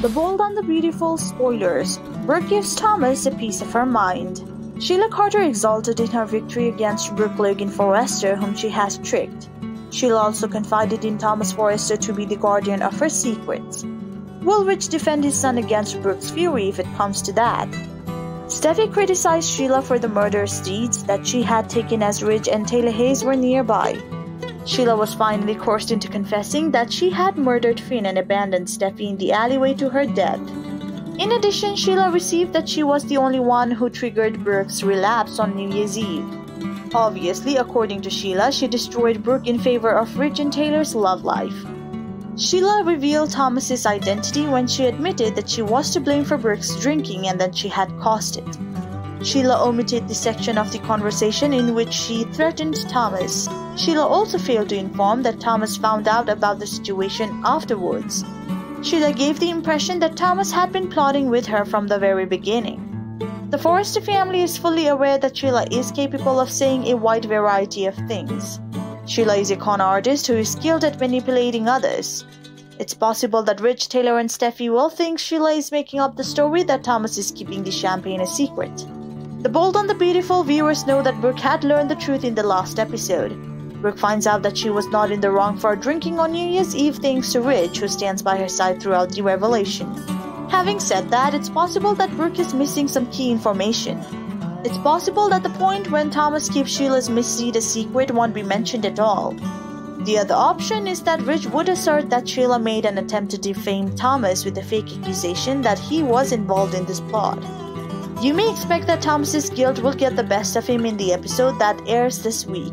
The Bold and the Beautiful spoilers. Brooke gives Thomas a piece of her mind. Sheila Carter exulted in her victory against Brooke Logan Forrester, whom she has tricked. Sheila also confided in Thomas Forrester to be the guardian of her secrets. Will Ridge defend his son against Brooke's fury if it comes to that? Steffy criticized Sheila for the murderous deeds that she had taken as Ridge and Taylor Hayes were nearby. Sheila was finally coerced into confessing that she had murdered Finn and abandoned Steffy in the alleyway to her death. In addition, Sheila received that she was the only one who triggered Brooke's relapse on New Year's Eve. Obviously, according to Sheila, she destroyed Brooke in favor of Ridge and Taylor's love life. Sheila revealed Thomas's identity when she admitted that she was to blame for Brooke's drinking and that she had caused it. Sheila omitted the section of the conversation in which she threatened Thomas. Sheila also failed to inform that Thomas found out about the situation afterwards. Sheila gave the impression that Thomas had been plotting with her from the very beginning. The Forrester family is fully aware that Sheila is capable of saying a wide variety of things. Sheila is a con artist who is skilled at manipulating others. It's possible that Ridge, Taylor, and Steffy will think Sheila is making up the story that Thomas is keeping the champagne a secret. The Bold and the Beautiful viewers know that Brooke had learned the truth in the last episode. Brooke finds out that she was not in the wrong for drinking on New Year's Eve thanks to Ridge, who stands by her side throughout the revelation. Having said that, it's possible that Brooke is missing some key information. It's possible that the point when Thomas keeps Sheila's misdeed a secret won't be mentioned at all. The other option is that Ridge would assert that Sheila made an attempt to defame Thomas with a fake accusation that he was involved in this plot. You may expect that Thomas's guilt will get the best of him in the episode that airs this week.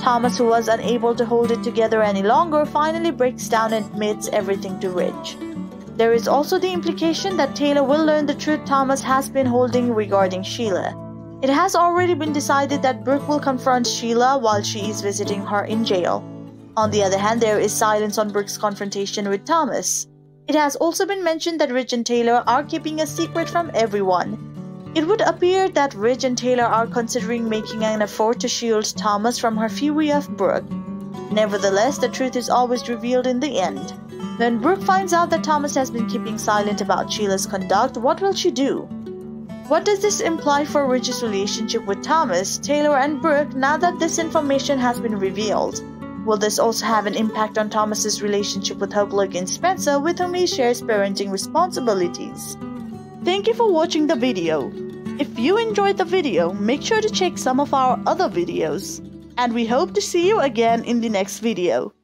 Thomas, who was unable to hold it together any longer, finally breaks down and admits everything to Ridge. There is also the implication that Taylor will learn the truth Thomas has been holding regarding Sheila. It has already been decided that Brooke will confront Sheila while she is visiting her in jail. On the other hand, there is silence on Brooke's confrontation with Thomas. It has also been mentioned that Ridge and Taylor are keeping a secret from everyone, it would appear that Ridge and Taylor are considering making an effort to shield Thomas from her fury of Brooke. Nevertheless, the truth is always revealed in the end. When Brooke finds out that Thomas has been keeping silent about Sheila's conduct, what will she do? What does this imply for Ridge's relationship with Thomas, Taylor, and Brooke now that this information has been revealed? Will this also have an impact on Thomas's relationship with Hope Logan Spencer, with whom he shares parenting responsibilities? Thank you for watching the video. If you enjoyed the video, make sure to check some of our other videos. And we hope to see you again in the next video.